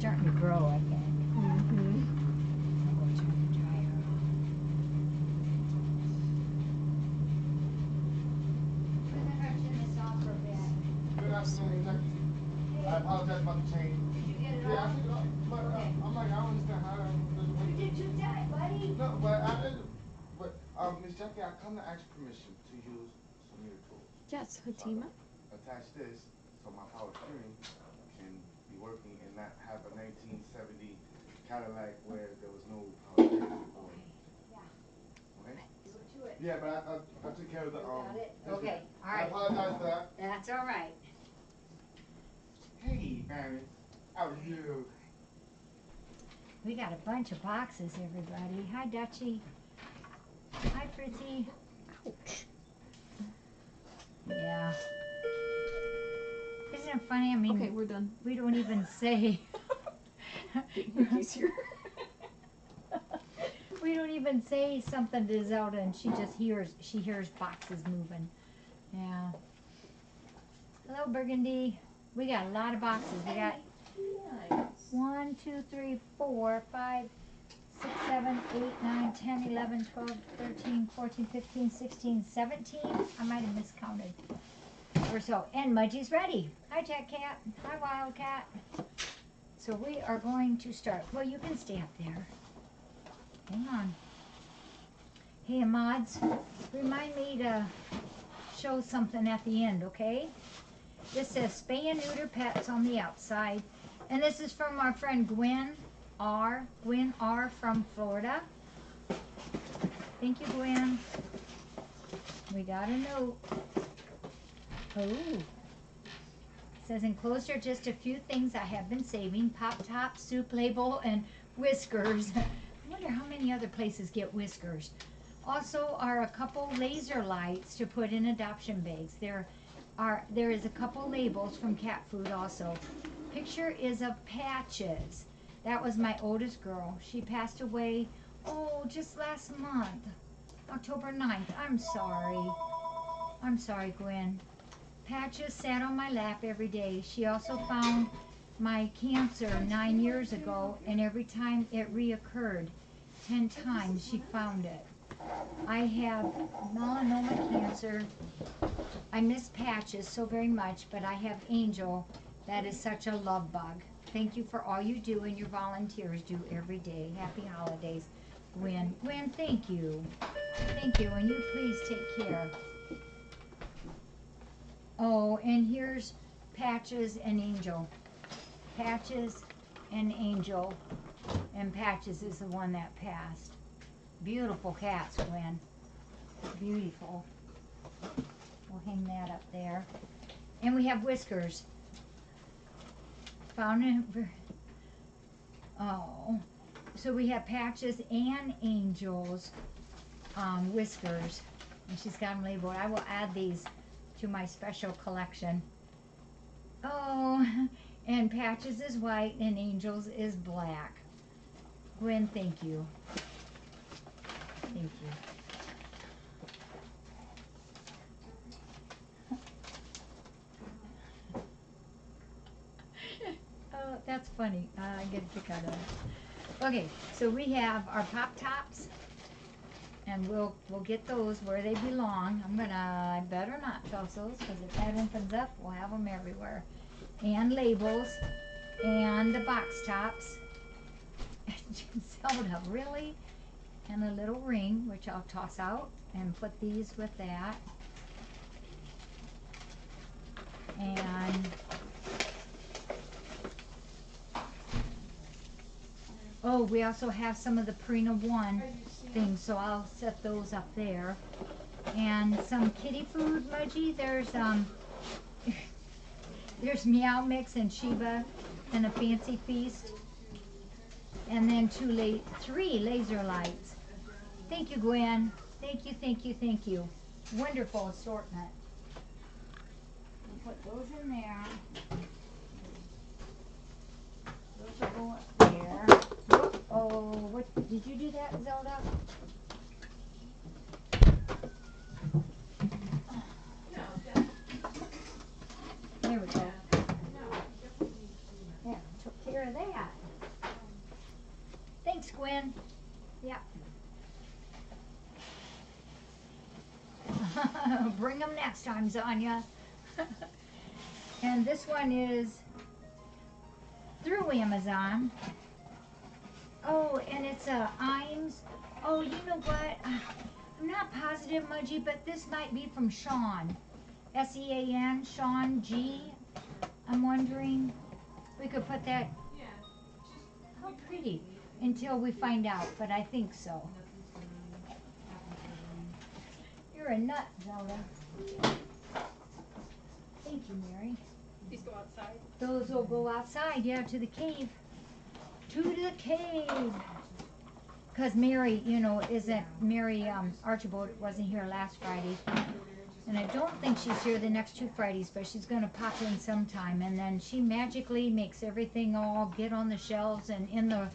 starting to grow, I think. Mm-hmm. I'll go turn the dryer on. We're turn this off for a bit. Good afternoon, Jackie. I apologize about the change. Did you get it Yeah, I off? took it off, but uh, Okay. I'm like, I don't understand how that was You did too tight, buddy. No, but I didn't, but, um, Miss Jackie, I come to ask permission to use some of your tools. Yes, Hatima. Attach this, so my power steering can be working and not have a nineteen seventy Cadillac where there was no power steering before. Yeah. Okay? It. Yeah, but I, I, I took care of the, um. Got it? Okay, one. all I apologize for that. That's all right. Hey, Aaron, how are you? We got a bunch of boxes, everybody. Hi, Dutchie. Hi, Fritzy. Ouch. Yeah. Isn't it funny? I mean, Okay, we're done. we don't even say. Easier. we don't even say something to Zelda, and she just hears. She hears boxes moving. Yeah. Hello, Burgundy. We got a lot of boxes. We got one, two, three, four, five, six, seven, eight, nine, ten, eleven, twelve, thirteen, fourteen, fifteen, sixteen, seventeen. I might have miscounted. Or so. And Mudgie's ready. Hi, Jack Cat. Hi, Wildcat. So we are going to start. Well, you can stay up there. Hang on. Hey, mods, remind me to show something at the end, okay? This says spay and neuter pets on the outside. And this is from our friend Gwen R. Gwen R. from Florida. Thank you, Gwen. We got a note. Oh. Says enclosed are just a few things I have been saving. Pop top, soup label, and whiskers. I wonder how many other places get whiskers. Also are a couple laser lights to put in adoption bags. There are there is a couple labels from cat food also. Picture is of patches. That was my oldest girl. She passed away oh just last month. October 9th. I'm sorry. I'm sorry, Gwen. Patches sat on my lap every day. She also found my cancer nine years ago, and every time it reoccurred, ten times she found it. I have melanoma cancer. I miss Patches so very much, but I have Angel. That is such a love bug. Thank you for all you do and your volunteers do every day. Happy holidays, Gwen. Gwen, thank you. Thank you, and you please take care. Oh, and here's Patches and Angel. Patches and Angel. And Patches is the one that passed. Beautiful cats, Gwen. Beautiful. We'll hang that up there. And we have whiskers. Found it. Oh. So we have Patches and Angels um, whiskers. And she's got them labeled. I will add these to my special collection. Oh, and Patches is white and Angels is black. Gwen, thank you. Thank you. oh, that's funny. Uh, I get a kick out of that. Okay, so we have our pop tops, and we'll we'll get those where they belong. I'm gonna I better not toss those because if that opens up, we'll have them everywhere. And labels, and the box tops. Zelda, really? And a little ring, which I'll toss out and put these with that. And oh, we also have some of the Purina One things, so I'll set those up there. And some kitty food, Mudgy. There's um, there's Meow Mix and Sheba, and a Fancy Feast, and then two la- three laser lights. Thank you, Gwen. Thank you, thank you, thank you. Wonderful assortment. Put those in there. Those go up there. Oh, what, did you do that, Zelda? There we go. Yeah, took care of that. Thanks, Gwen? Yeah. Bring them next time, Zanya. and this one is through Amazon. Oh, and it's a Imes. Oh, you know what? Uh, I'm not positive, Mudgy, but this might be from Sean. S E A N, Sean G. I'm wondering. We could put that. Yeah, how pretty. Until we find out, but I think so. You're a nut, Zelda. Thank you, Mary. These go outside. Those will go outside, yeah, to the cave. To the cave. Cause Mary, you know, isn't, Mary, um, Archibald wasn't here last Friday. And I don't think she's here the next two Fridays, but she's gonna pop in sometime. And then she magically makes everything all get on the shelves and in the,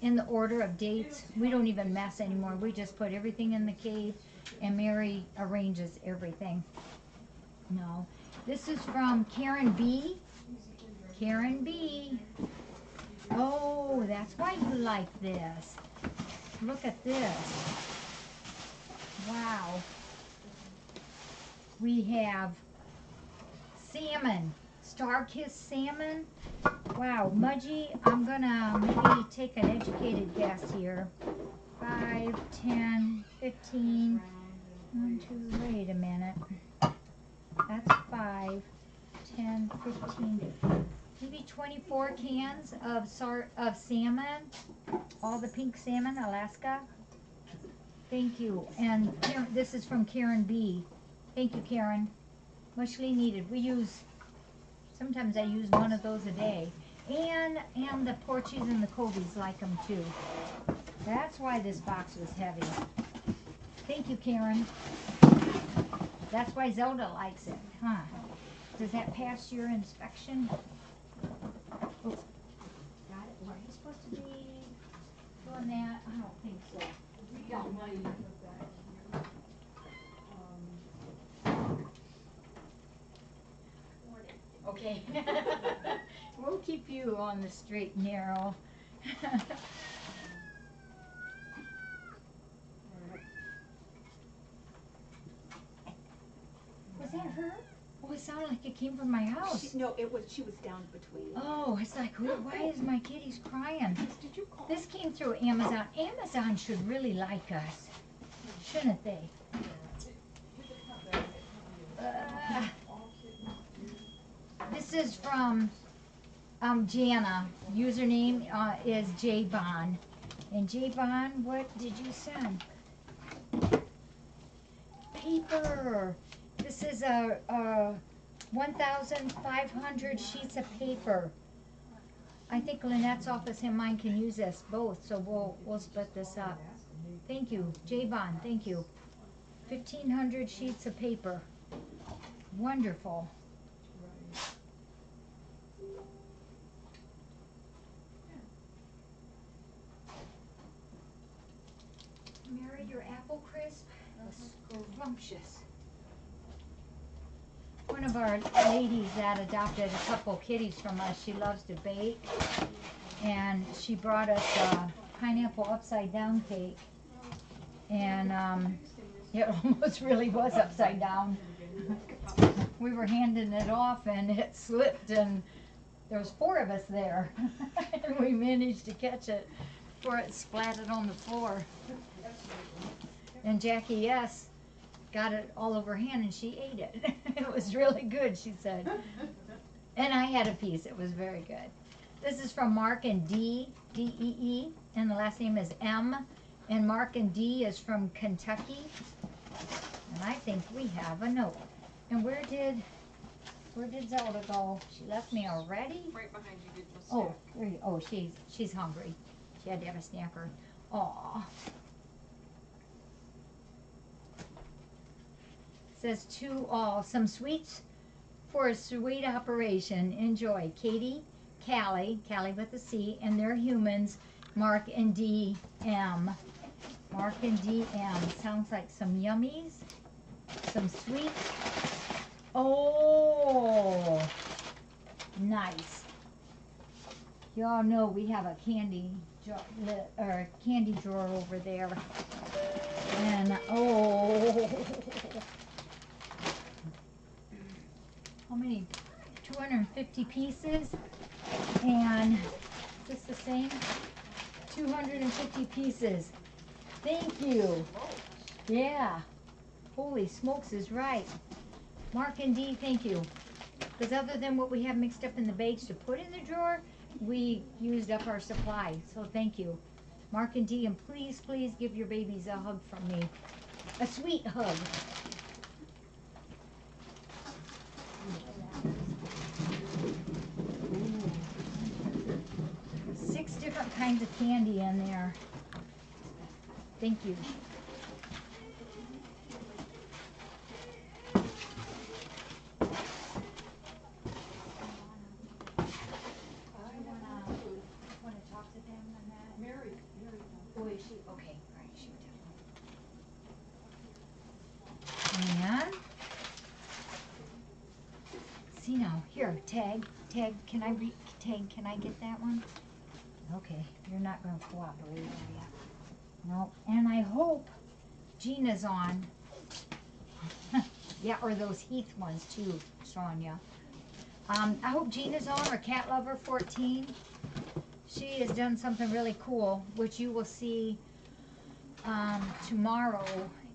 in the order of dates. We don't even mess anymore. We just put everything in the cave and Mary arranges everything. No, this is from Karen B. Karen B. Oh, that's why you like this. Look at this. Wow. We have salmon, StarKist salmon. Wow, Mudgy, I'm gonna maybe take an educated guess here. Five, ten, fifteen. One, two, wait a minute. That's five, ten, fifteen, maybe twenty-four cans of sar- of salmon. All the pink salmon, Alaska. Thank you. And this is from Karen B. Thank you, Karen. Muchly needed. We use, sometimes I use one of those a day. And, and the Porchies and the Cobies like them too. That's why this box was heavy. Thank you, Karen. That's why Zelda likes it, huh? Does that pass your inspection? Got it. Were you supposed to be doing that? I don't think so. We got money. Okay. We'll keep you on the straight and narrow. Was that her? Oh, it sounded like it came from my house. She, no, it was, she was down between. Oh, it's like, wh- why is my kitty's crying? Did you call? This came through Amazon. Amazon should really like us, shouldn't they? Uh, this is from um, Jana. Username uh, is J Bond. And J Bond, what did you send? Paper. This is a, a 1,500 sheets of paper. I think Lynette's office and mine can use this both, so we'll we'll split this up. Thank you, J Bond. Thank you. 1,500 sheets of paper. Wonderful. Mary, your apple crisp was scrumptious. One of our ladies that adopted a couple kitties from us, she loves to bake. And she brought us a pineapple upside down cake. And um, it almost really was upside down. We were handing it off and it slipped and there was four of us there. and we managed to catch it before it splatted on the floor. And Jackie S got it all over hand and she ate it. it was really good, she said. And I had a piece. It was very good. This is from Mark and Dee, D E E, and the last name is M. And Mark and Dee is from Kentucky. And I think we have a note. And where did where did Zelda go? She left me already? Right behind you, did? Oh, oh, she's she's hungry. She had to have a snacker. Aw. Says to all, some sweets for a sweet operation. Enjoy. Katie, Callie, Callie with a C, and their humans, Mark and D M. Mark and D M. Sounds like some yummies, some sweets. Oh, nice. You all know we have a candy or candy drawer over there. And, oh. How many? Two hundred and fifty pieces. And, this the same? Two hundred and fifty pieces. Thank you. Yeah. Holy smokes is right. Mark and Dee, thank you. Because other than what we have mixed up in the bags to put in the drawer, we used up our supply. So thank you. Mark and Dee, and please, please give your babies a hug from me. A sweet hug. Six different kinds of candy in there. Thank you. Tag, tag, can I re, tag, can I get that one? Okay, you're not gonna cooperate, are ya? No, and I hope Gina's on. Yeah, or those Heath ones too, Sonia. Um, I hope Gina's on, or Cat Lover fourteen. She has done something really cool, which you will see um, tomorrow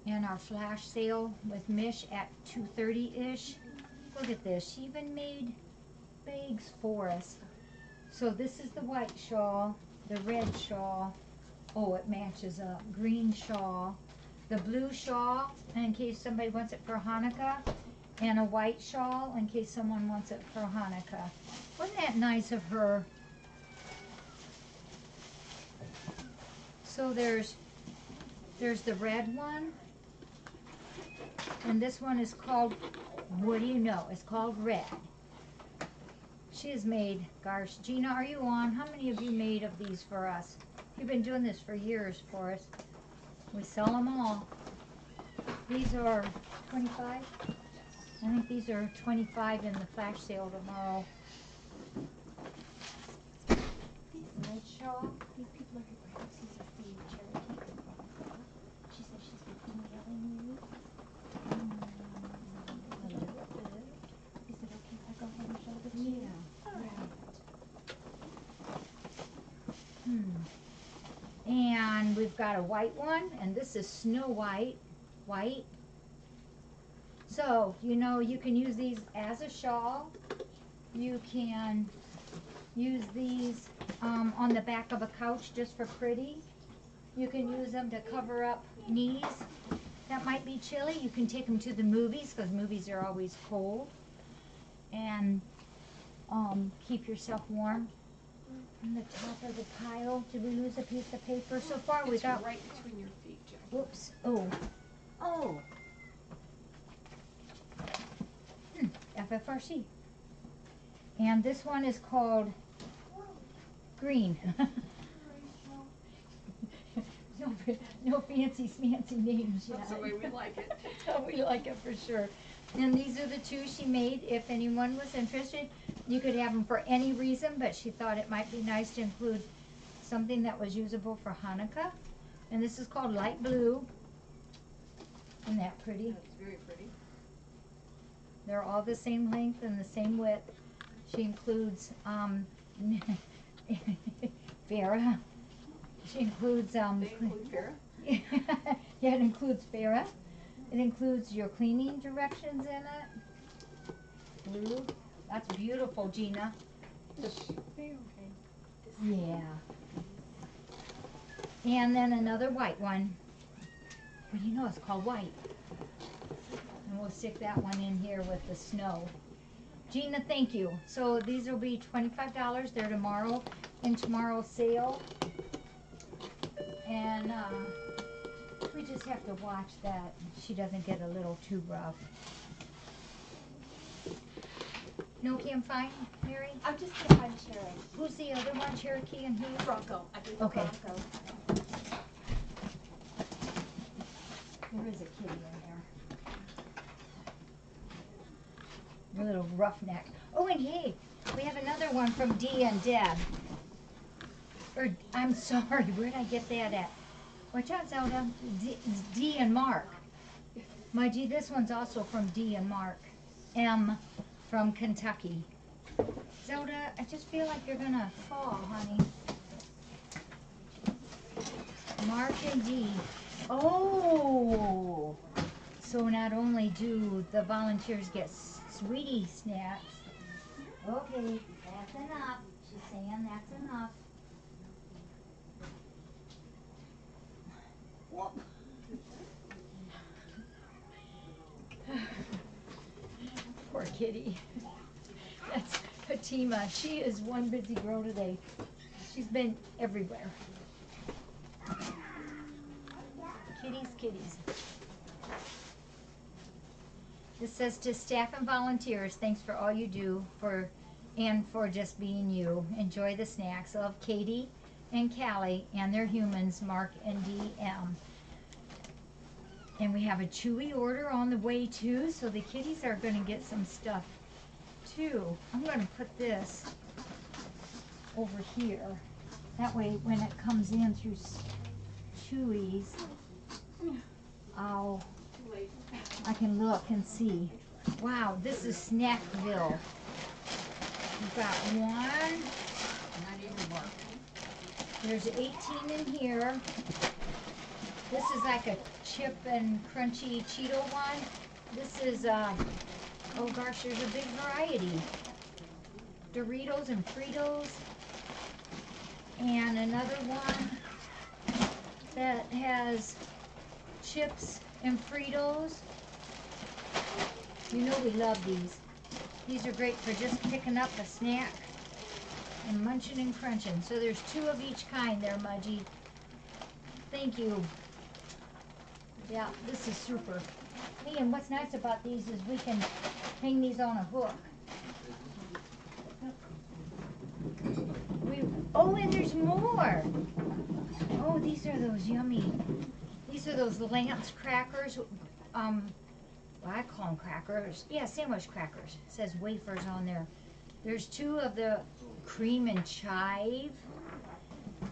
in our flash sale with Mish at two thirty-ish. Look at this, she even made bags for us. So this is the white shawl, the red shawl. Oh, it matches up. Green shawl, the blue shawl, in case somebody wants it for Hanukkah, and a white shawl in case someone wants it for Hanukkah. Wasn't that nice of her? So there's, there's the red one. And this one is called, what do you know? It's called red. She has made, gosh, Gina, are you on? How many of you made of these for us? You've been doing this for years for us. We sell them all. These are twenty-five? I think these are twenty-five in the flash sale tomorrow. Red shawl. These people are her perhaps he's a free Cherokee. She says she's been emailing you. A little bit. Is it okay if I go ahead and show this to you? Yeah. Alright. Hmm. And we've got a white one, and this is Snow White, white. So, you know, you can use these as a shawl. You can use these, um, on the back of a couch just for pretty. You can use them to cover up knees. That might be chilly. You can take them to the movies, cause movies are always cold. And, um, keep yourself warm. On the top of the pile, did we lose a piece of paper? So far, we It's got, right between your feet, Jack. whoops, oh, oh. Hmm, FFRC. And this one is called green. No, no fancy smancy names yet. That's the way we like it. we like it for sure. And these are the two she made. If anyone was interested, you could have them for any reason, but she thought it might be nice to include something that was usable for Hanukkah. And this is called light blue. Isn't that pretty? That's very pretty. They're all the same length and the same width. She includes, um, Farah. She includes, um, They include Farrah? yeah, it includes Farah. It includes your cleaning directions in it. Blue. That's beautiful, Gina. Yeah. And then another white one. Well, you know it's called white. And we'll stick that one in here with the snow. Gina, thank you. So these will be twenty-five dollars. They're tomorrow in tomorrow's sale. And, uh, we just have to watch that she doesn't get a little too rough. No, Kim, fine, Mary? I'm just gonna find Cherokee. Who's the other one, Cherokee and who? Bronco. I think Okay. Bronco. There is a kitty in there. A little roughneck. Oh, and hey, we have another one from Dee and Deb. or I'm sorry, where'd I get that at? Watch out, Zelda. D, D and Mark. My G, this one's also from D and Mark. M from Kentucky. Zelda, I just feel like you're gonna fall, honey. Mark and Dee. Oh! So not only do the volunteers get sweetie snacks. Okay, that's enough. She's saying that's enough. Whoop. Poor kitty. That's Fatima. She is one busy girl today. She's been everywhere. Kitties, kitties. This says to staff and volunteers, thanks for all you do for and for just being you. Enjoy the snacks. Love Katie and Callie and their humans, Mark and DM. And we have a Chewy order on the way too, so the kitties are gonna get some stuff too. I'm gonna put this over here. That way, when it comes in through Chewy's, I'll, I can look and see. Wow, this is Snackville. We've got one, there's eighteen in here. This is like a chip and crunchy Cheeto one. This is, um, oh gosh, there's a big variety. Doritos and Fritos. And another one that has chips and Fritos. You know we love these. These are great for just picking up a snack and munching and crunching. So there's two of each kind there, Mudgy. Thank you. Yeah, this is super. Hey, and what's nice about these is we can hang these on a hook. We, oh, and there's more. Oh, these are those yummy. These are those Lance crackers. Um, well, I call them crackers. Yeah, sandwich crackers. It says wafers on there. There's two of the cream and chive,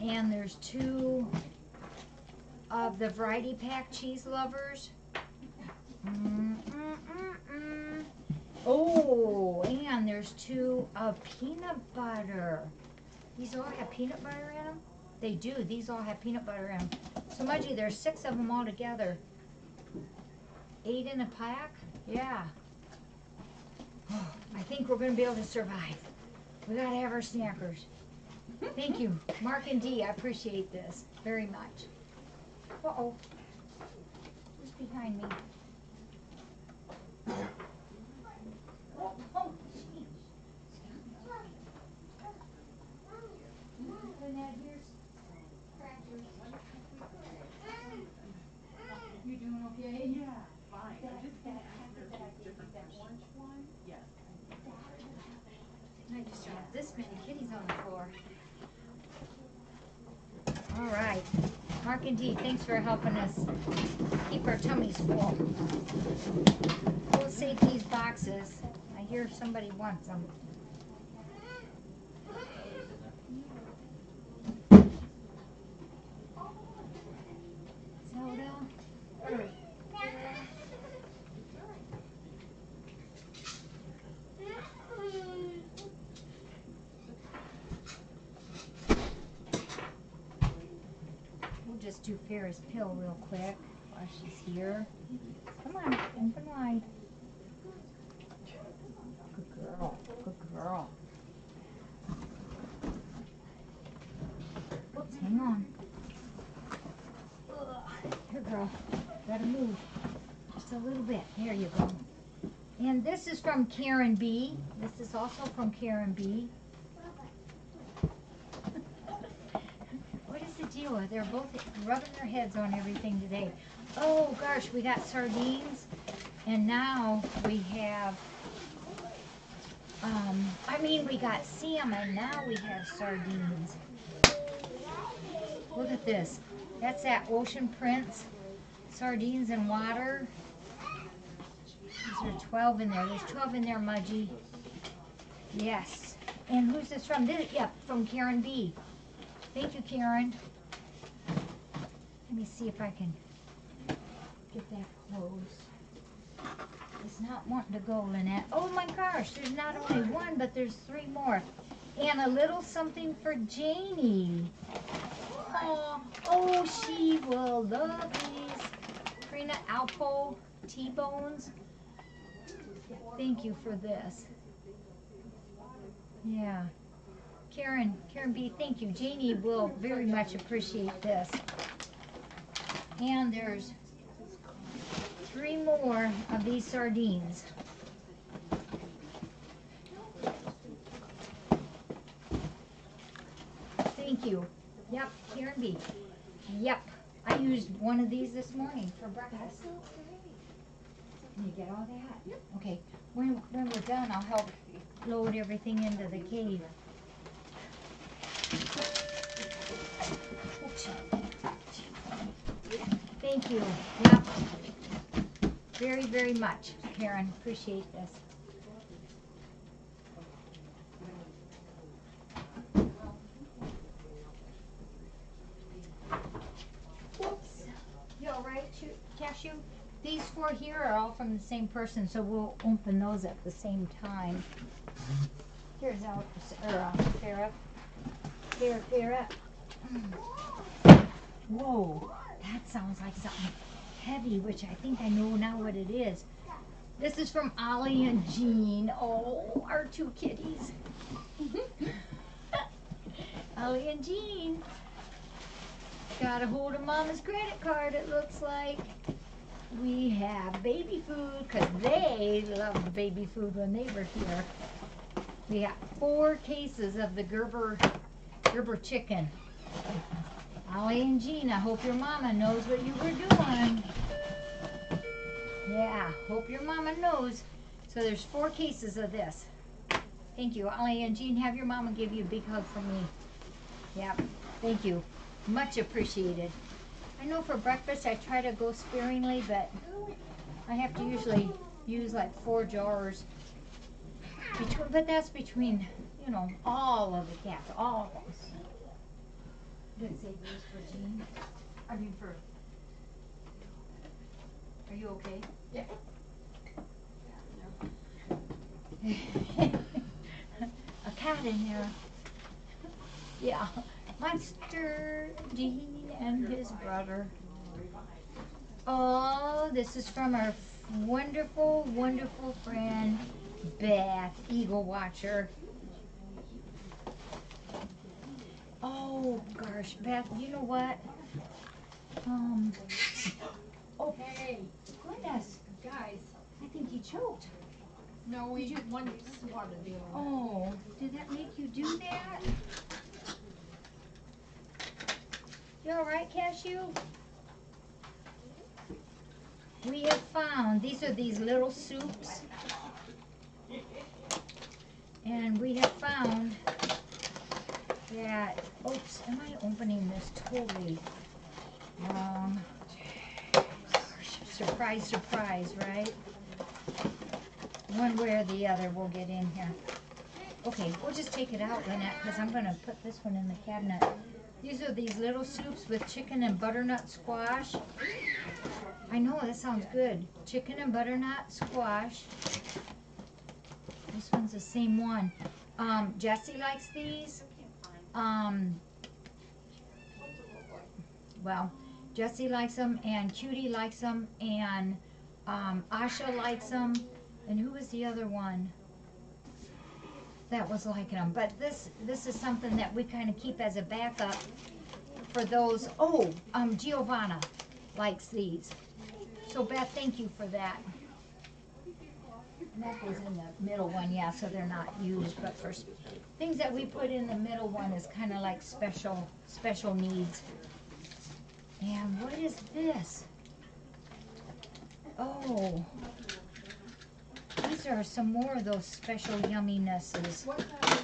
and there's two of the variety pack cheese lovers. Mm, mm, mm. Oh, and there's two of peanut butter. These all have peanut butter in them? They do. These all have peanut butter in them. So, Mudgy, there's six of them all together. Eight in a pack? Yeah. I think we're going to be able to survive. We got to have our snackers. Thank you. Mark and Dee, I appreciate this very much. Uh-oh. Who's behind me? Oh, oh. You doing okay? Yeah, fine. I'm just gonna ask. Yes. I just this many kitties on the floor. All right. Mark and Dee, thanks for helping us keep our tummies full. We'll save these boxes. I hear somebody wants them. Zelda? We'll Ferris pill real quick while she's here. Come on, open wide. Good girl, good girl. Whoops, hang on. Here, girl, gotta move. Just a little bit. There you go. And this is from Karen B. This is also from Karen B. Is? They're both rubbing their heads on everything today. Oh gosh, we got sardines, and now we have. Um, I mean, we got salmon. Now we have sardines. Look at this. That's that Ocean Prince sardines and water. These are 12 in there. There's 12 in there, Mudgy. Yes. And who's this from? This, yeah, from Karen B. Thank you, Karen. Let me see if I can get that closed. It's not wanting to go, Lynette. Oh my gosh, there's not only one, but there's three more. And a little something for Janie. Oh, oh, she will love these. Karina Alpo T-bones. Thank you for this. Yeah. Karen, Karen B, thank you. Janie will very much appreciate this. And there's three more of these sardines. Thank you. Yep, Karen B. Yep, I used one of these this morning for breakfast. Can you get all that? Yep. Okay, when, when we're done, I'll help load everything into the cave. Thank you, yep. Very, very much, Karen, appreciate this. Whoops. You all right, Cashew? These four here are all from the same person, so we'll open those at the same time. Here's Alex, or, uh, Farah. Farah, Farah. Whoa, that sounds like something heavy, which I think I know now what it is. This is from Ollie and Jean. Oh, our two kitties. Ollie and Jean. Got a hold of Mama's credit card, it looks like. We have baby food, because they loved baby food when they were here. We got four cases of the Gerber, Gerber chicken. Ollie and Jean, I hope your mama knows what you were doing. Yeah, hope your mama knows. So there's four cases of this. Thank you. Ollie and Jean, have your mama give you a big hug from me. Yeah, thank you. Much appreciated. I know for breakfast I try to go sparingly, but I have to usually use like four jars. Between, but that's between, you know, all of the cats, all of us. Did it say those for Jean? I mean for. Are you okay? Yeah. A cat in there. Yeah, Monster Dean and his brother. Oh, this is from our wonderful, wonderful friend Beth, Eagle Watcher. Oh gosh, Beth, you know what? Um. Oh, Hey, goodness, guys, I think he choked. no, we just one swatted the other. Oh, did that make you do that? You all right, Cashew? We have found, these are these little soups. And we have found that, oops, am I opening this totally wrong? Surprise, surprise, right? One way or the other, we'll get in here. Okay, we'll just take it out, Lynette, because I'm gonna put this one in the cabinet. These are these little soups with chicken and butternut squash. I know, that sounds good. Chicken and butternut squash. This one's the same one. Um, Jesse likes these. Um, well, Jesse likes them, and Cutie likes them, and um, Asha likes them. And who was the other one? That was liking them. But this this is something that we kind of keep as a backup for those. Oh, um, Giovanna likes these. So Beth, thank you for that. And that goes in the middle one, yeah, so they're not used, but for s- things that we put in the middle one is kind of like special, special needs. And what is this? Oh. These are some more of those special yumminesses. What time is?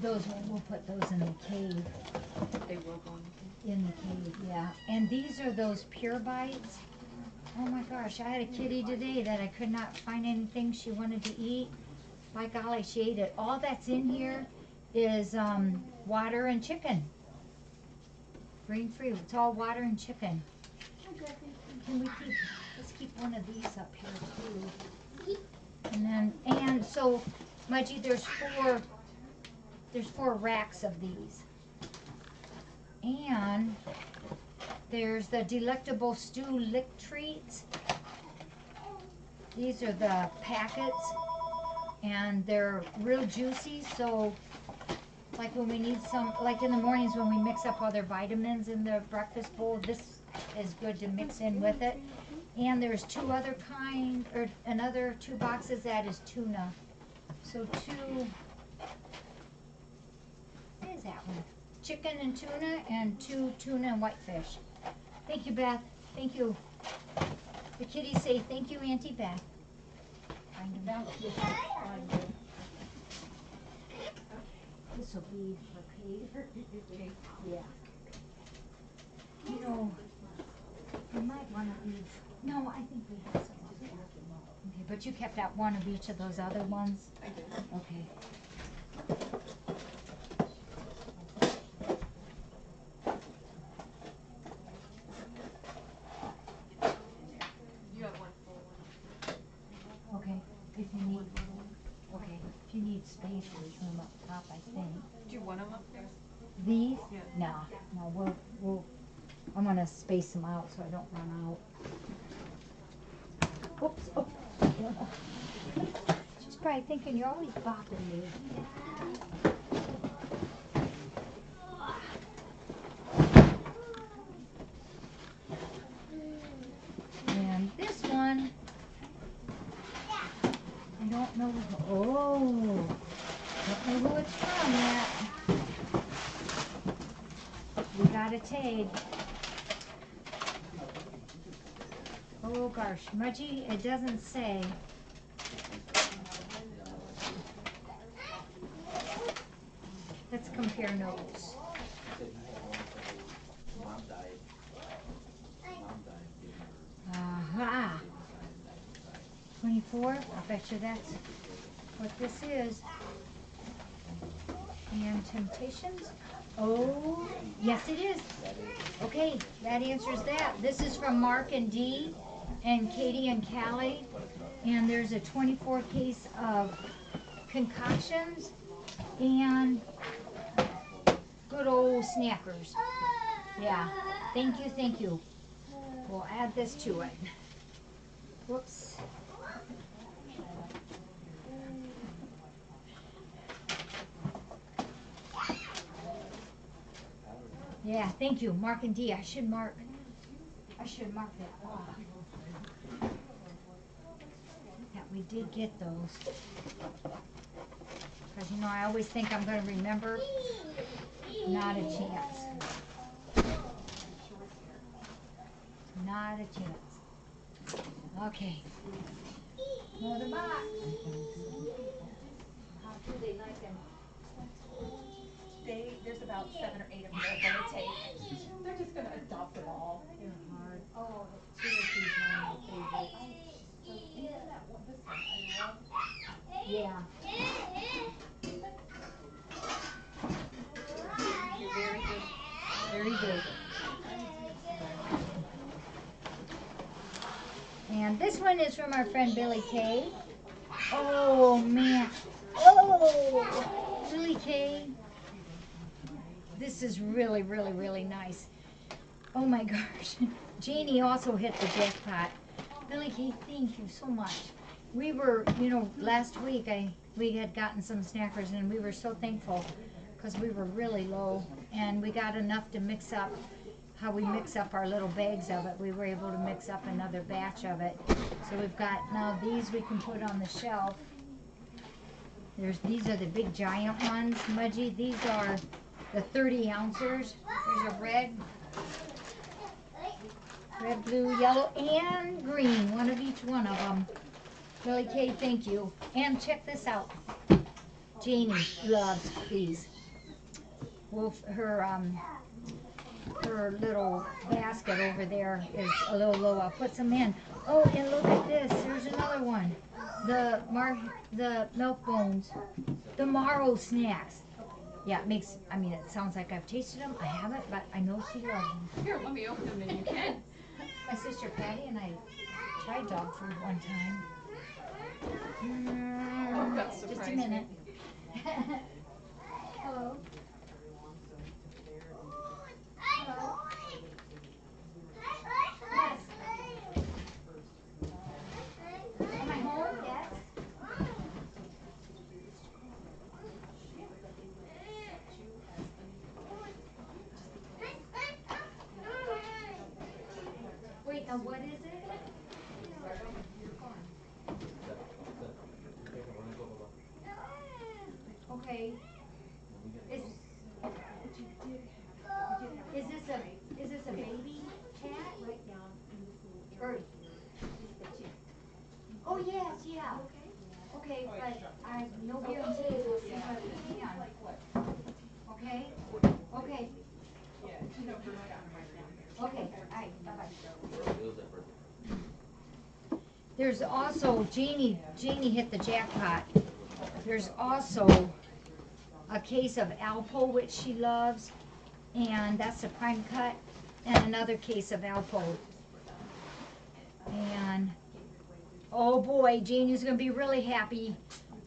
Those, we'll put those in the cave, They will go in the cave, yeah. And these are those pure bites. Oh my gosh, I had a kitty today that I could not find anything she wanted to eat. By golly, she ate it. All that's in here is um, water and chicken. Grain free. It's all water and chicken. Can we keep? Let's keep one of these up here too. And then and so, Mudgy, there's four. There's four racks of these. And there's the delectable stew lick treats. These are the packets and they're real juicy, so like when we need some, like in the mornings when we mix up all their vitamins in the breakfast bowl, this is good to mix in with it. And there's two other kind, or another two boxes that is tuna. So two, what is that one? Chicken and tuna and two tuna and whitefish. Thank you, Beth. Thank you. The kitties say thank you, Auntie Beth. Find 'em. This will be for paid. Yeah. You know, we might want to leave. No, I think we have some. Okay, but you kept out one of each of those other ones. I did. Okay. You have one full one. Okay. If you need, okay. If you need space, there's room up top, I think. Do you want them up there? These? Yeah. No, no, we'll, we'll, I'm gonna space them out so I don't run out. Oops, oh. She's probably thinking you're always bopping me. And this one, I don't know, who- oh, don't know who it's from yet. Oh gosh, Mudgy, it doesn't say. Let's compare notes. Mom died. Mom died. Aha. Twenty-four, I bet you that's what this is. And Temptations? Oh, yes it is. Okay, that answers that. This is from Mark and Dee and Katie and Callie. And there's a twenty-four case of concoctions and good old snackers. Yeah, thank you, thank you. We'll add this to it. Whoops. Yeah, thank you, Mark and Dee. I should mark, I should mark that off. That we did get those. Cause you know, I always think I'm gonna remember. Not a chance. Not a chance. Okay. Another box. How do they like them? They, about seven or eight of them they're gonna take. They're just gonna adopt them all. They're hard. Oh, of my. So, that one, this one, I love. Yeah. Very good. Very good. And this one is from our friend Billy Kay. Oh man. Oh, Billy Kay. This is really, really, really nice. Oh my gosh. Janie also hit the jackpot. Billy Kay, thank you so much. We were, you know, last week I we had gotten some snackers and we were so thankful because we were really low and we got enough to mix up how we mix up our little bags of it. We were able to mix up another batch of it. So we've got now these we can put on the shelf. There's these are the big giant ones, Mudgy. These are the 30 ounces. There's a red, red, blue, yellow, and green. One of each one of them. Billy Kay, thank you. And check this out. Janie loves these. Wolf, her um, her little basket over there is a little low. I'll put some in. Oh, and look at this. There's another one. The mar the milk bones, the MaroSnacks. Yeah, it makes, I mean, it sounds like I've tasted them. I haven't, but I know she loves them. Here, let me open them and you can. My sister Patty and I tried dog food one time. Oh, that Just a minute. Hello. Yes. Am I home? Yes. Now what is it? Okay. Is, is this a, is this a baby cat? Or? Oh, yes, yeah. Okay, but I, no guarantees, we'll see what we can. Okay? Okay. Okay, alright, bye-bye. There's also, Jeannie, Jeannie hit the jackpot. There's also a case of Alpo, which she loves, and that's a prime cut, and another case of Alpo. And, oh boy, Jeannie's gonna be really happy,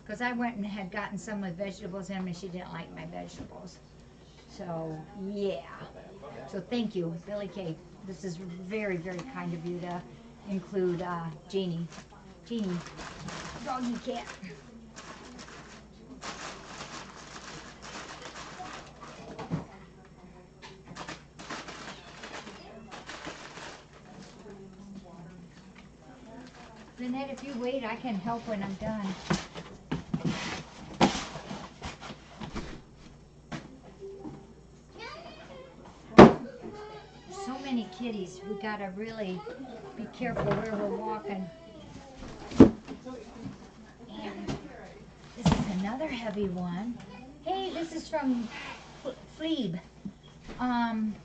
cause I went and had gotten some of the vegetables in, and she didn't like my vegetables. So, yeah. So thank you, Billy Kay. This is very, very kind of you to include, uh, Jeannie. Jeannie, doggy cat. Lynette, if you wait, I can help when I'm done. There's so many kitties, we gotta really be careful where we're walking. And this is another heavy one. Hey, this is from Fleeb. Um,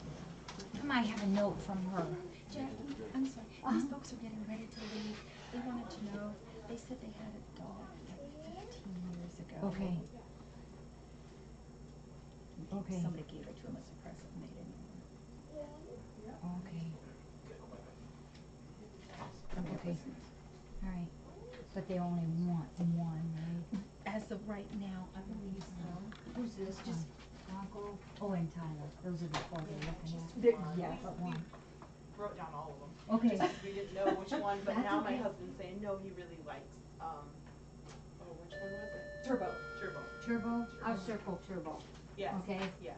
I might have a note from her. Jackie, I'm sorry, Uh-huh. these folks are getting ready to leave. They wanted to know, they said they had a dog like fifteen years ago. Okay. Okay. Somebody gave it to them as a present and they didn't know. Okay. Okay, all right. But they only want one, right? As of right now, I believe so. Who's this? Just Bronco? Oh, and Tyler. Those are the four we're looking at. There- yeah. But one. wrote down all of them. Okay. Just we didn't know which one, but That's now my husband's saying, no, he really likes, um, oh, which one was it? Turbo. Turbo. Turbo? I'll circle turbo. Yes. Okay. Yes.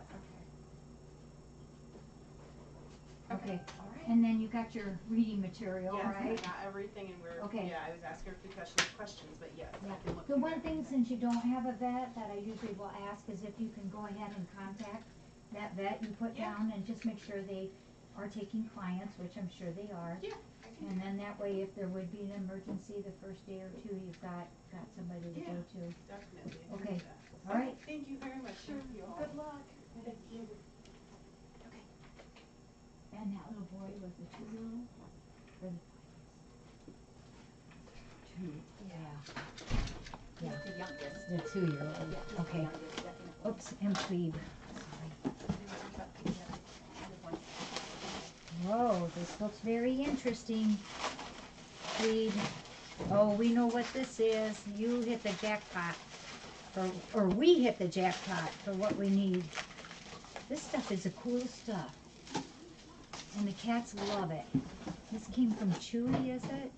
Okay. All right. And then you got your reading material, Yes, right? got everything and we're, Okay. yeah, I was asking her a few questions, questions, but yes, Yeah. I can look. The one thing, since you don't have a vet, that I usually will ask is if you can go ahead and contact that vet you put Yeah. down and just make sure they are taking clients, which I'm sure they are. Yeah, I can And then that way, if there would be an emergency the first day or two, you've got, got somebody to go to. that, definitely. I can Okay. that. All right. Thank you very much. Thank you all. Good luck. Thank you. And that little boy was a two-year-old? Or the- Two, yeah. Yeah, The youngest. the two-year-old, okay. Oops, and plebe, sorry. Whoa, this looks very interesting. Read, oh, we know what this is. You hit the jackpot. For, or we hit the jackpot for what we need. This stuff is the coolest stuff. And the cats love it. This came from Chewy, is it?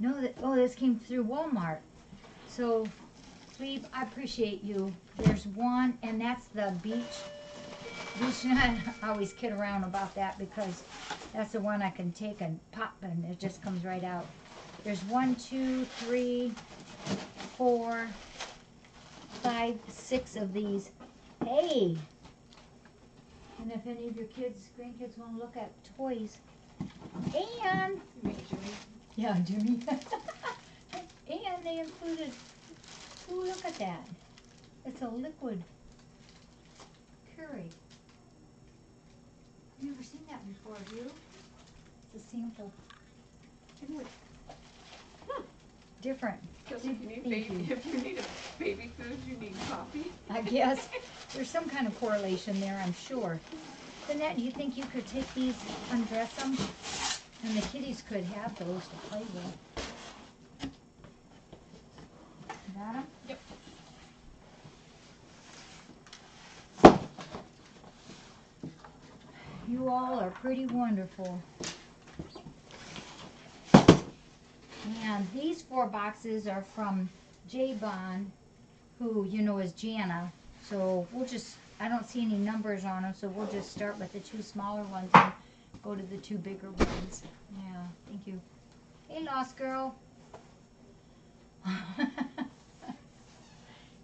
No, that, oh, this came through Walmart. So, Cleve, I appreciate you. There's one, and that's the beach. Beech-Nut. I always kid around about that because that's the one I can take and pop and it just comes right out. There's one, two, three, four, five, six of these. Hey! And if any of your kids, grandkids wanna look at toys. And yeah, Jimmy. and they included, ooh, look at that. It's a liquid curry. I've never seen that before, have you? It's a sample. Different. Because if you need baby, if you need a baby food, you need coffee. I guess. There's some kind of correlation there, I'm sure. Lynette, do you think you could take these, undress them? And the kitties could have those to play with. Got 'em? Yep. You all are pretty wonderful. And these four boxes are from J Bond, who you know is Jana. So we'll just, I don't see any numbers on them, so we'll just start with the two smaller ones and go to the two bigger ones. Yeah, thank you. Hey, Lost Girl.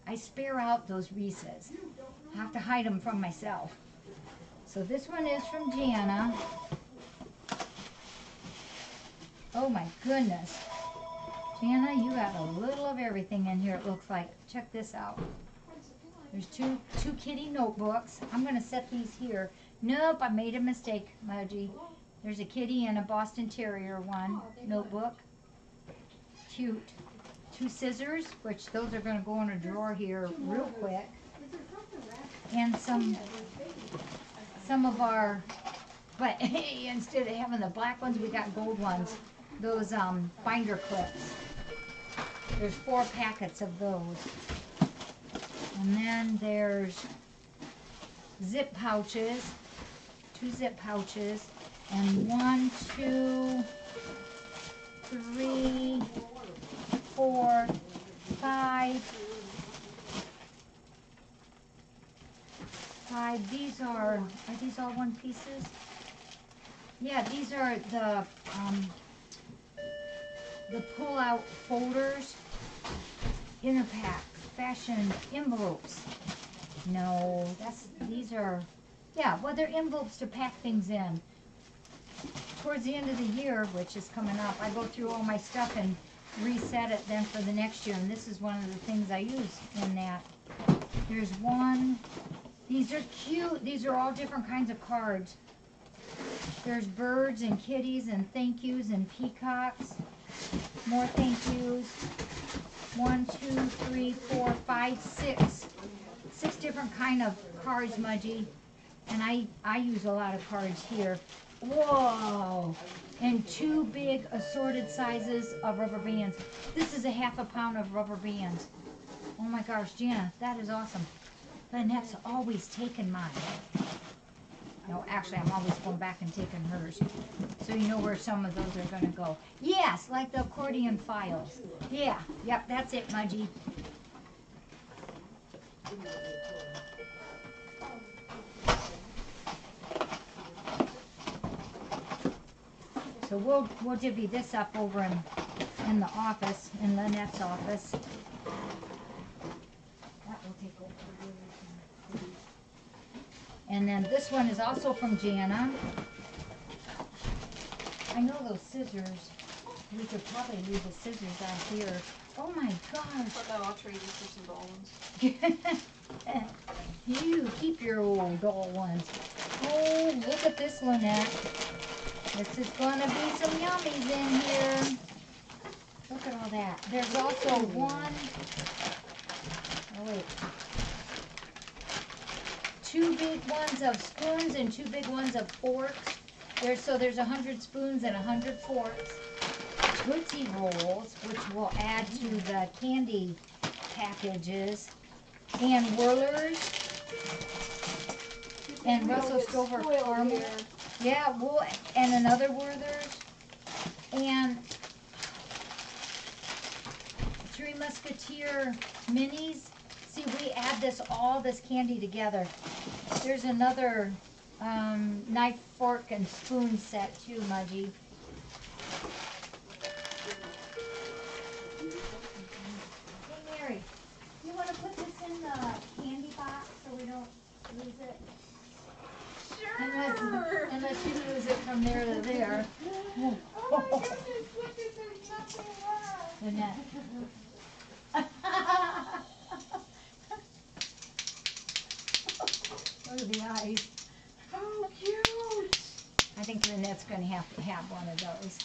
I spare out those Reese's. I have to hide them from myself. So this one is from Jana. Oh my goodness. Jana, you got a little of everything in here, it looks like. Check this out. There's two two kitty notebooks. I'm gonna set these here. Nope, I made a mistake, Mudgy. There's a kitty and a Boston Terrier one notebook. Cute. Two scissors, which those are gonna go in a drawer here real quick. And some some of our but instead of having the black ones, we got gold ones. Those um binder clips. There's four packets of those. And then there's zip pouches, two zip pouches, and one, two, three, four, five, five. These are, are these all one pieces? Yeah, these are the, um, the pull-out folders, inner pack, fashion envelopes. No, that's, these are, yeah, well, they're envelopes to pack things in. Towards the end of the year, which is coming up, I go through all my stuff and reset it then for the next year, and this is one of the things I use in that. There's one, these are cute, these are all different kinds of cards. There's birds and kitties and thank yous and peacocks. More thank yous. One, two, three, four, five, six. Six different kind of cards, Mudgy. And I, I use a lot of cards here. Whoa! And two big assorted sizes of rubber bands. This is a half a pound of rubber bands. Oh my gosh, Jana, that is awesome. Lynette's always taken mine. No, actually, I'm always going back and taking hers. So you know where some of those are gonna go. Yes, like the accordion files. Yeah, yep, that's it, Mudgy. So we'll, we'll divvy this up over in, in the office, in Lynette's office. That will take over. And then this one is also from Jana. I know those scissors, we could probably leave the scissors out here. Oh my gosh. But no, I'll trade you for some gold ones. you keep your old doll ones. Oh, look at this, one, Lynette. This is gonna be some yummies in here. Look at all that. There's also one, oh wait. Two big ones of spoons and two big ones of forks. There's, so there's a hundred spoons and a hundred forks. Tootsie Rolls, which we'll add to the candy packages. And Werther's. And Russell Stover caramel. Yeah, wool and another Werther's. And Three Musketeer minis. See, we add this, all this candy together. There's another, um, knife, fork, and spoon set too, Mudgy. Hey, Mary, you wanna put this in the candy box so we don't lose it? Unless, Sure. unless you lose it from there to there. Oh my goodness, look at there's nothing left. Lynette. Look at the eyes. How cute. I think Lynette's gonna have to have one of those.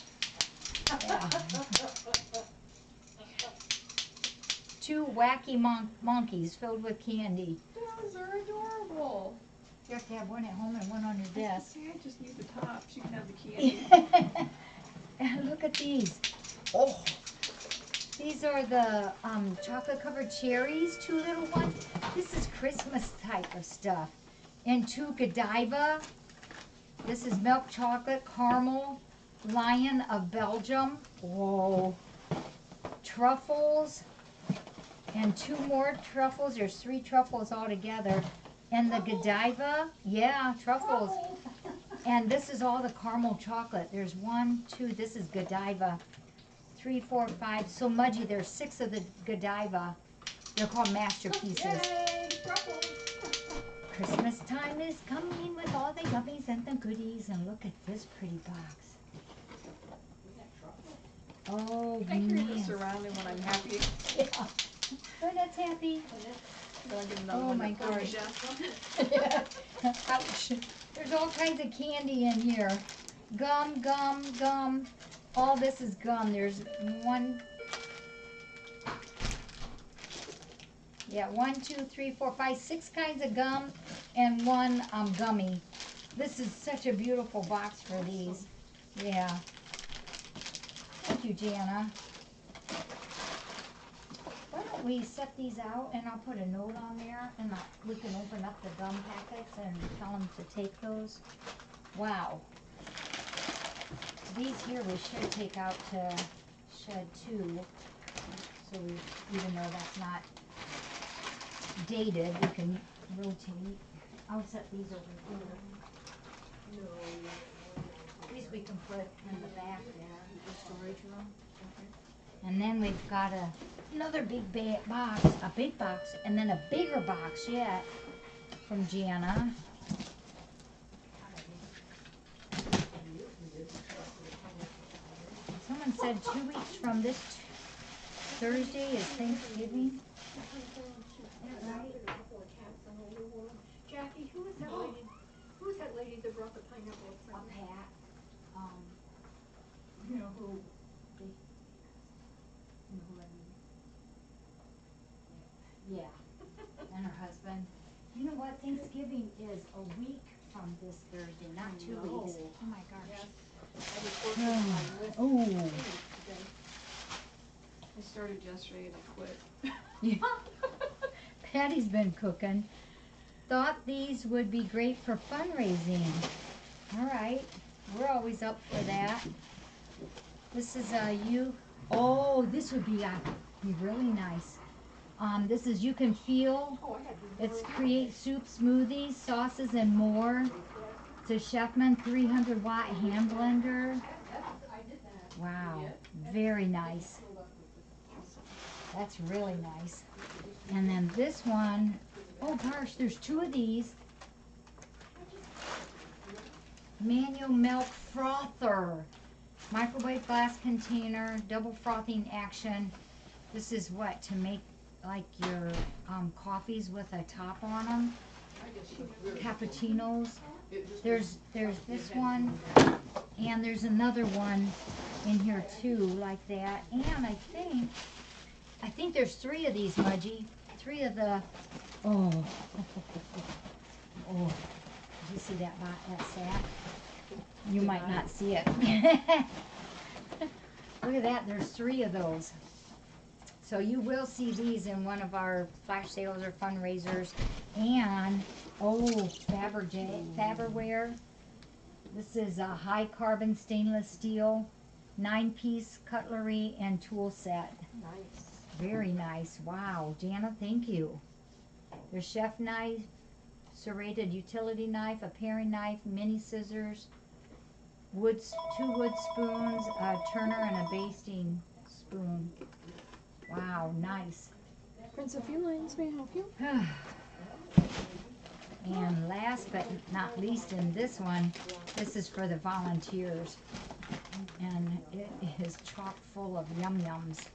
Yeah. two wacky mon- monkeys filled with candy. Those are adorable. You have to have one at home and one on your desk. See, I just need the top. She can have the candy. And look at these. Oh, these are the um, chocolate covered cherries, two little ones. This is Christmas type of stuff. And two Godiva. This is milk chocolate caramel lion of Belgium. Whoa. Truffles. And two more truffles. There's three truffles all together. And the Godiva, yeah, truffles. And this is all the caramel chocolate. There's one, two, this is Godiva. Three, four, five, so mudgy. There's six of the Godiva. They're called masterpieces. Yay, truffles. Christmas time is coming with all the yummies and the goodies. And look at this pretty box. Oh, I hear the surrounding when I'm happy. Yeah. Oh, that's happy. Do I get another Oh my to put on the gosh. desk? Ouch. There's all kinds of candy in here. Gum, gum, gum. All this is gum. There's one. Yeah, one, two, three, four, five, six kinds of gum and one um, gummy. This is such a beautiful box for these. Yeah. Thank you, Jana. Why don't we set these out and I'll put a note on there and uh, we can open up the gum packets and tell them to take those. Wow. These here we should take out to shed two. So we, even though that's not dated, we can rotate. I'll set these over here. These we can put in the back there, the storage room. And then we've got a, another big ba- box, a big box, and then a bigger box yet from Gianna. Someone said two weeks from this Thursday is Thanksgiving. Right? Jackie, who was that lady, who was that lady that brought the pineapple A from? Pat, um, You know who? you know who I mean? Yeah, and her husband. You know what, Thanksgiving is a week from this Thursday, not two weeks. Oh my gosh. I was working on my list Oh. Today. I started yesterday and I quit. Patty's been cooking. Thought these would be great for fundraising. All right, we're always up for that. This is uh, you. Oh, this would be uh, be really nice. Um, this is you can feel. Oh, I had these. It's create soup, smoothies, sauces, and more. It's a Chefman 300 watt hand blender. Wow, very nice. That's really nice. And then this one, oh gosh, there's two of these. Manual milk frother. Microwave glass container, double frothing action. This is what, to make like your um, coffees with a top on them? Cappuccinos. There's, there's this one, and there's another one in here too, like that. And I think, I think there's three of these, Mudgy. Three of the, oh. Oh, did you see that, that sack? You might not see it. Look at that, there's three of those. So you will see these in one of our flash sales or fundraisers. And, oh, Fabergé, Farberware. This is a high carbon stainless steel, nine piece cutlery and tool set. Nice. Very nice. Wow. Jana, thank you. There's chef knife, serrated utility knife, a paring knife, mini scissors, woods, two wood spoons, a turner, and a basting spoon. Wow, nice. Prince of Felines, may I help you? And last but not least in this one, this is for the volunteers. And it is chock full of yum yums.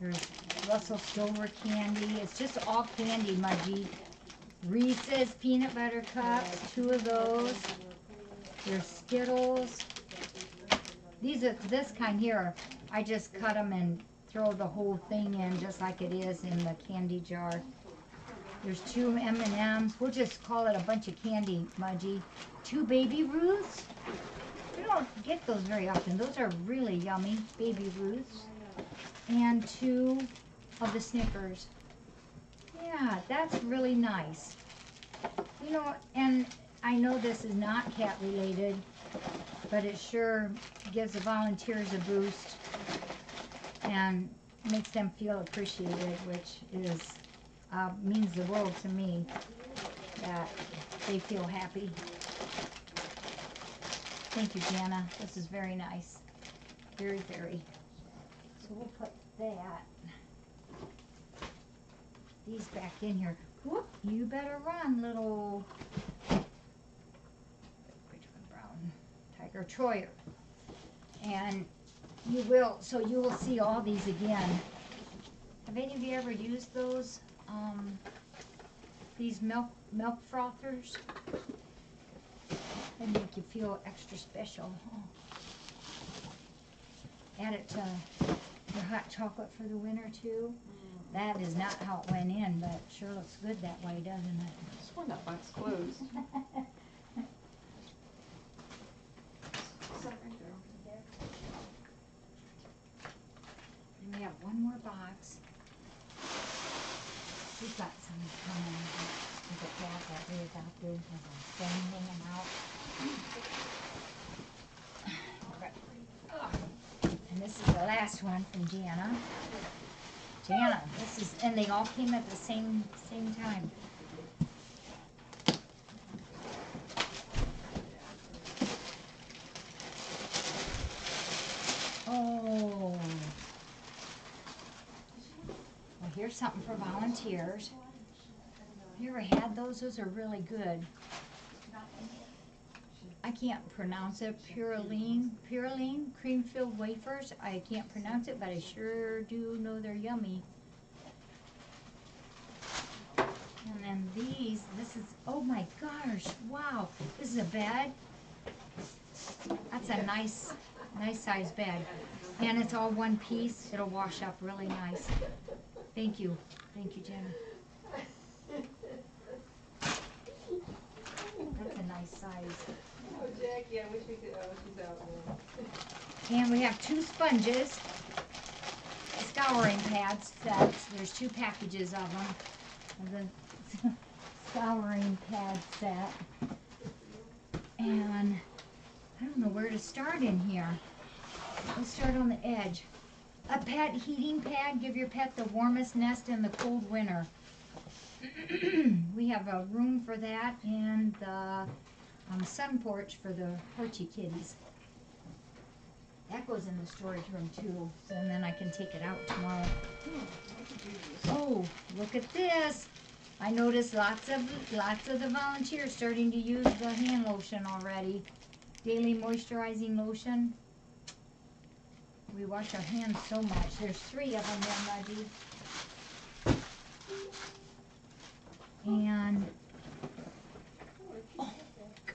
There's Russell Stover candy. It's just all candy, Mudgy. Reese's peanut butter cups, two of those. There's Skittles. These are this kind here. I just cut them and throw the whole thing in just like it is in the candy jar. There's two M and M's. We'll just call it a bunch of candy, Mudgy. Two Baby Ruths. We don't get those very often. Those are really yummy, Baby Ruths. And two of the Snickers. Yeah, that's really nice. You know, and I know this is not cat related, but it sure gives the volunteers a boost and makes them feel appreciated, which is uh, means the world to me that they feel happy. Thank you, Jana. This is very nice. Very, very. So we'll put that, these back in here. Whoop, you better run, little Richmond Brown Tiger Troyer. And you will, so you will see all these again. Have any of you ever used those, um, these milk, milk frothers? They make you feel extra special. Add it to your hot chocolate for the winter too. That is not how it went in, but sure looks good that way, doesn't it? Just when that box closed. And we have one more box. We've got some coming the cat that we adopted, with a thing hanging out. Okay. And this is one from Jana. Jana, this is, and they all came at the same, same time. Oh. Well, here's something for volunteers. You ever had those? Those are really good. I can't pronounce it. Purine, Purine cream filled wafers. I can't pronounce it, but I sure do know they're yummy. And then these, this is, oh my gosh, wow. This is a bed. That's a nice, nice size bed. And it's all one piece. It'll wash up really nice. Thank you. Thank you, Jenna. That's a nice size. Oh, Jackie, I wish we could, oh, she's out now. And we have two sponges, scouring pads sets. There's two packages of them. Of the scouring pad set. And I don't know where to start in here. Let's start on the edge. A pet heating pad, give your pet the warmest nest in the cold winter. we have a room for that and the um, sun porch for the Horchie kitties. That goes in the storage room too, so and then I can take it out tomorrow. Oh, look at this. I noticed lots of, lots of the volunteers starting to use the hand lotion already. Daily moisturizing lotion. We wash our hands so much. There's three of them there, Muddy. And,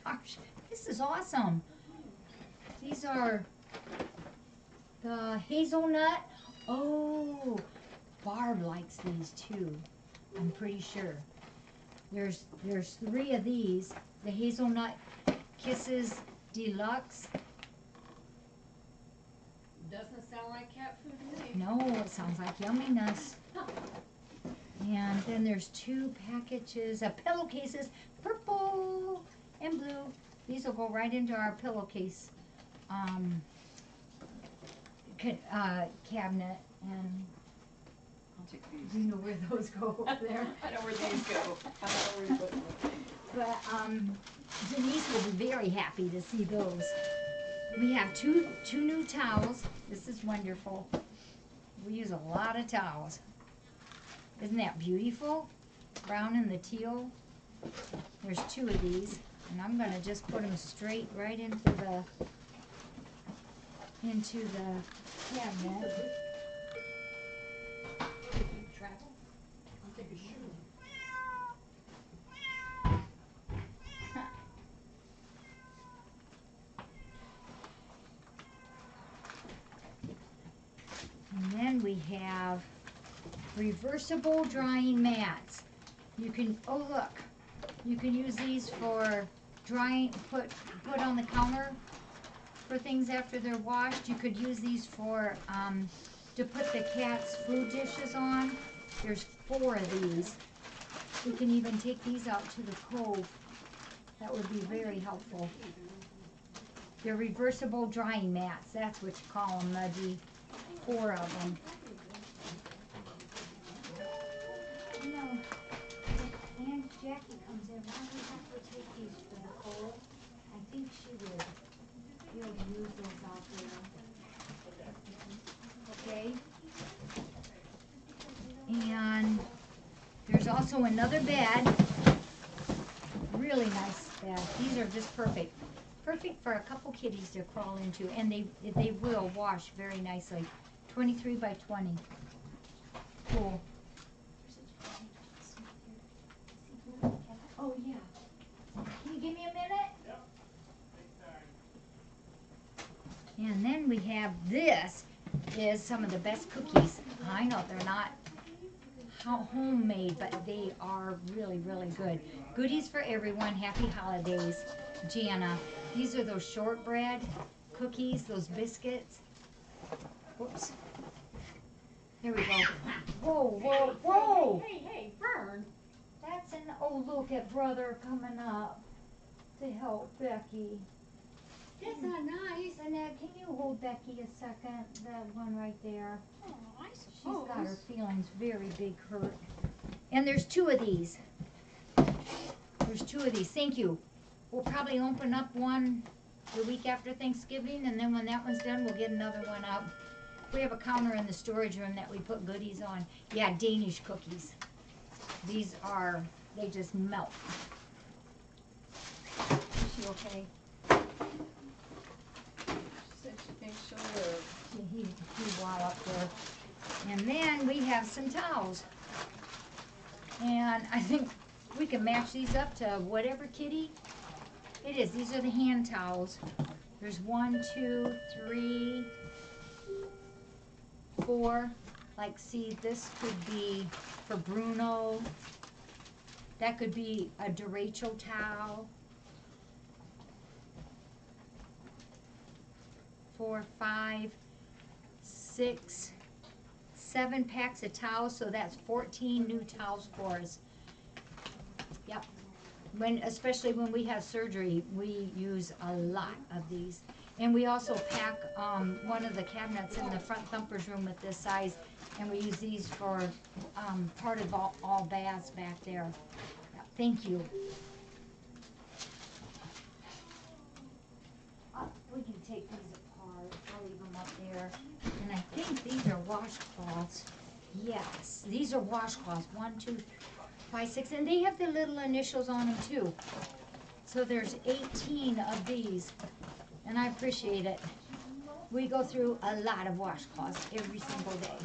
gosh, this is awesome. These are the hazelnut. Oh, Barb likes these too. I'm pretty sure. There's there's three of these. The hazelnut kisses deluxe. Doesn't sound like cat food to me. No, it sounds like yumminess. And then there's two packages of pillowcases, purple and blue. These will go right into our pillowcase um, uh, cabinet. And I'll take these. do you know where those go over there? I know where these go. I know where you put them. But um, Denise will be very happy to see those. We have two two new towels. This is wonderful. We use a lot of towels. Isn't that beautiful? Brown and the teal. There's two of these, and I'm gonna just put them straight right into the into the cabinet. And then we have reversible drying mats. You can, oh look, you can use these for drying, put, put on the counter for things after they're washed. You could use these for, um, to put the cat's food dishes on. There's four of these. We can even take these out to the cove. That would be very helpful. They're reversible drying mats, that's what you call them, Mudgy. Four of them. You Aunt Jackie comes in, why do we have to take these to Nicole? I think she would to use those out there. Okay? And there's also another bed. Really nice bed. These are just perfect. Perfect for a couple kitties to crawl into, and they, they will wash very nicely. Twenty-three by twenty. Cool. Oh, yeah. Can you give me a minute? Yep. And then we have this, is some of the best cookies. I know they're not ho- homemade, but they are really, really good. Goodies for everyone. Happy holidays, Jana. These are those shortbread cookies, those biscuits. Whoops. Here we go. Whoa, whoa, whoa! Hey, hey, Fern. That's an, oh, look at brother coming up to help Becky. That's not nice. Annette, can you hold Becky a second? That one right there. Oh, I She's got her feelings very big hurt. And there's two of these. There's two of these. Thank you. We'll probably open up one the week after Thanksgiving, and then when that one's done, we'll get another one up. We have a counter in the storage room that we put goodies on. Yeah, Danish cookies. These are, they just melt. Is she okay? Said she thinks she'll live. He, he while up there. And then we have some towels. And I think we can match these up to whatever kitty it is. These are the hand towels. There's one, two, three, four. Like, see, this could be for Bruno. That could be a derecho towel. Four, five, six, seven packs of towels, so that's fourteen new towels for us. Yep. When, especially when we have surgery, we use a lot of these. And we also pack, um, one of the cabinets in the front thumper's room with this size, and we use these for, um, part of all, all baths back there. Thank you. We can take these apart, I'll leave them up there. And I think these are washcloths. Yes, these are washcloths, one, two, five, six, and they have the little initials on them too. So there's eighteen of these, and I appreciate it. We go through a lot of washcloths every single day.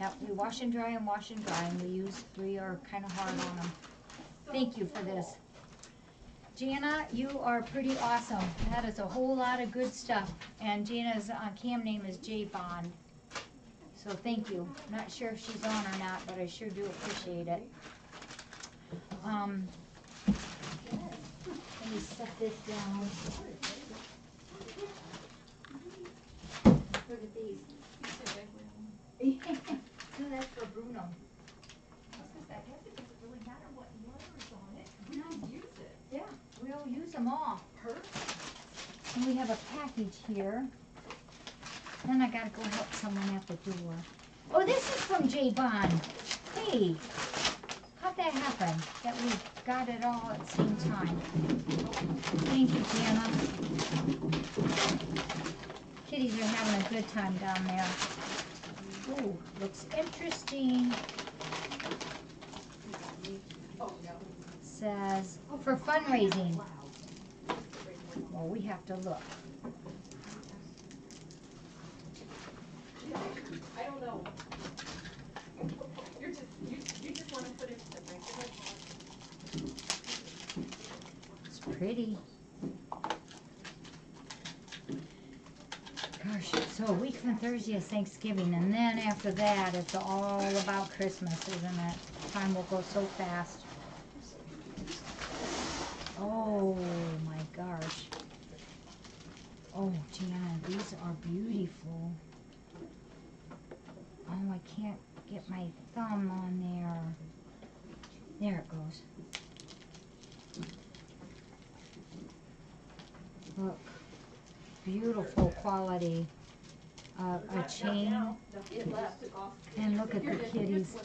Yep, we wash and dry and wash and dry, and we use, we are kinda hard on them. Thank you for this. Jana, you are pretty awesome. That is a whole lot of good stuff. And Jana's uh, cam name is J Bond. So thank you. Not sure if she's on or not, but I sure do appreciate it. Um, let me set this down. Look at these. No, that's for Bruno. I was gonna say, I guess it doesn't really matter what letter's on it, we use it. Yeah, we'll use them all. And we have a package here. Then I gotta go help someone at the door. Oh, this is from J Bond. Hey, how'd that happen? That we got it all at the same time? Thank you, Jana. Kitties are having a good time down there. Ooh, looks interesting. Oh. Says, for fundraising. Well, we have to look. I don't know. You're just, you, you just wanna put it to the regular. It's pretty. Gosh, it's so a week from Thursday is Thanksgiving, and then after that, it's all about Christmas, isn't it? Time will go so fast. Oh my gosh. Oh, Jana, these are beautiful. Oh, I can't get my thumb on there. There it goes. Look, beautiful quality. Uh, a chain, and look at the kitties.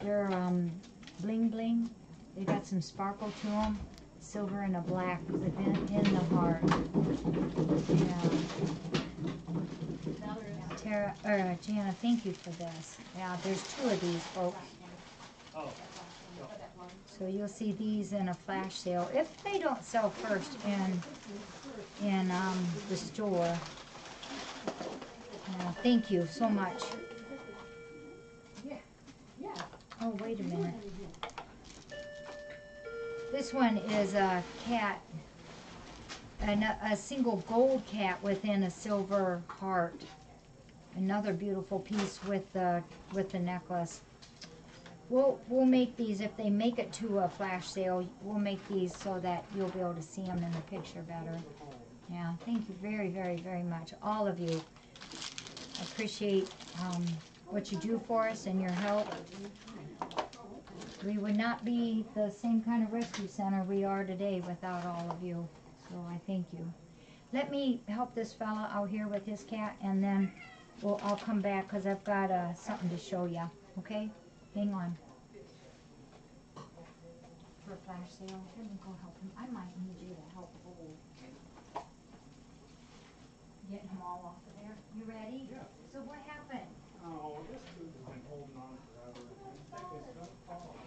They're um, bling bling. They got some sparkle to them. Silver and a black within in the heart. Yeah. Tara, or uh, Jana, thank you for this. Yeah, there's two of these, folks. So you'll see these in a flash sale if they don't sell first in in um, the store. Yeah, thank you so much. Oh, wait a minute. This one is a cat, an, a single gold cat within a silver heart. Another beautiful piece with the with the necklace. We'll we'll make these if they make it to a flash sale. We'll make these so that you'll be able to see them in the picture better. Yeah, thank you very very very much, all of you. I appreciate um, what you do for us and your help. We would not be the same kind of rescue center we are today without all of you. So I thank you. Let me help this fella out here with his cat, and then we'll, I'll come back because I've got uh, something to show you. Okay? Hang on. For a flash sale, go help him. I might need you to help hold. Getting him all off of there. You ready? Yeah. So what happened? Oh, this dude has been holding on forever. It's gonna fall.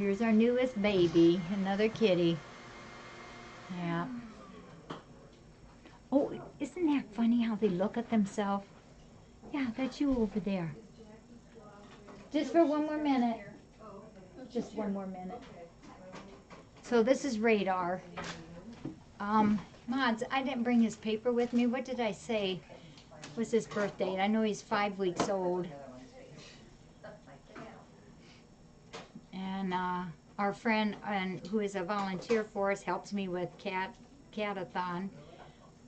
Here's our newest baby, another kitty. Yeah. Oh, isn't that funny how they look at themselves? Yeah, that's you over there. Just for one more minute. Just one more minute. So this is Radar. Um, Mods, I didn't bring his paper with me. What did I say? Was his birth date? I know he's five weeks old. and uh, our friend and who is a volunteer for us helps me with cat catathon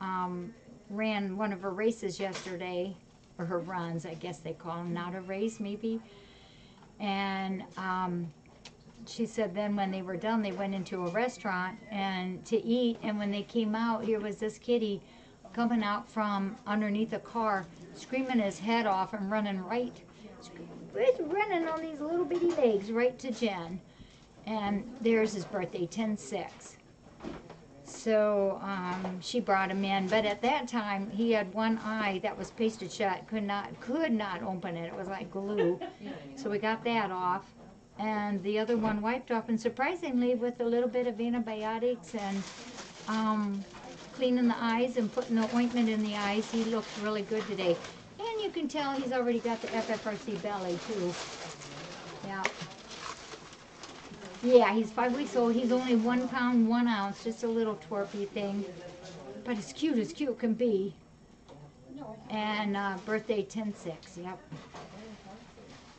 um, ran one of her races yesterday or her runs i guess they call them not a race maybe and um, she said then when they were done they went into a restaurant and to eat and when they came out here was this kitty coming out from underneath a car screaming his head off and running right running on these little bitty legs right to Jen. And there's his birthday, 10 6. So um, she brought him in, but at that time he had one eye that was pasted shut, could not could not open it. It was like glue. So we got that off, and the other one wiped off. And surprisingly, with a little bit of antibiotics and um, cleaning the eyes and putting the ointment in the eyes, he looks really good today. And you can tell he's already got the FFRC belly too. Yeah. Yeah, he's five weeks old. He's only one pound, one ounce, just a little twerpy thing. But as cute as cute can be. And uh, birthday 10 6, yep.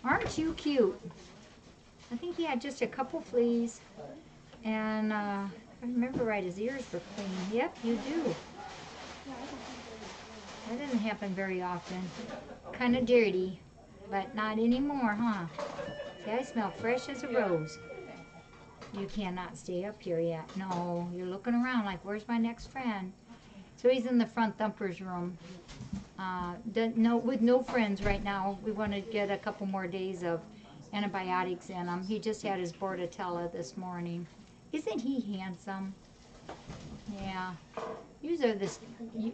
Aren't you cute? I think he had just a couple fleas. And uh, I remember right, his ears were clean. Yep, you do. That doesn't happen very often. Kind of dirty, but not anymore, huh? See, I smell fresh as a rose. You cannot stay up here yet. No, you're looking around like, where's my next friend? So he's in the front thumper's room. Uh, no, with no friends right now. We want to get a couple more days of antibiotics in him. He just had his Bordetella this morning. Isn't he handsome? Yeah. You are the you,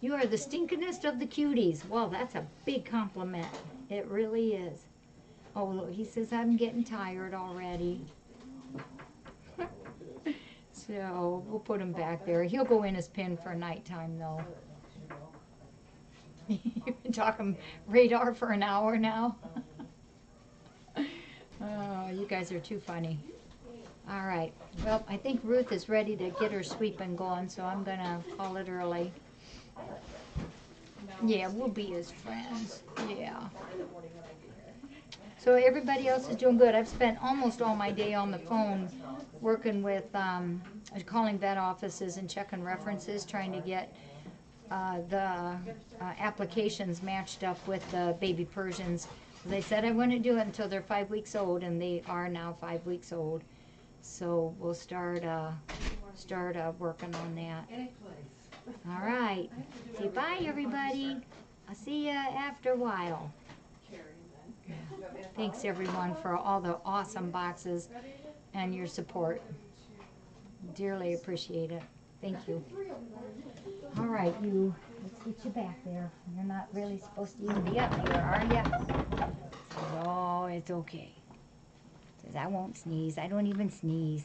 you are the stinkingest of the cuties. Well, that's a big compliment. It really is. Oh, look, he says I'm getting tired already. So we'll put him back there. He'll go in his pen for nighttime though. You've been talking radar for an hour now. Oh, you guys are too funny. All right. Well, I think Ruth is ready to get her sweeping going, so I'm gonna call it early. Yeah, we'll be as friends. Yeah. So everybody else is doing good. I've spent almost all my day on the phone working with, um, calling vet offices and checking references, trying to get, uh, the, uh, applications matched up with the baby Persians. They said I wouldn't do it until they're five weeks old, and they are now five weeks old. So we'll start, uh, start, uh, working on that. All right. Say bye, everybody. I'll see you after a while. Thanks, everyone, for all the awesome boxes and your support. Dearly appreciate it. Thank you. All right, you, let's get you back there. You're not really supposed to even be up here, are you? Oh, it's okay. Says I won't sneeze. I don't even sneeze.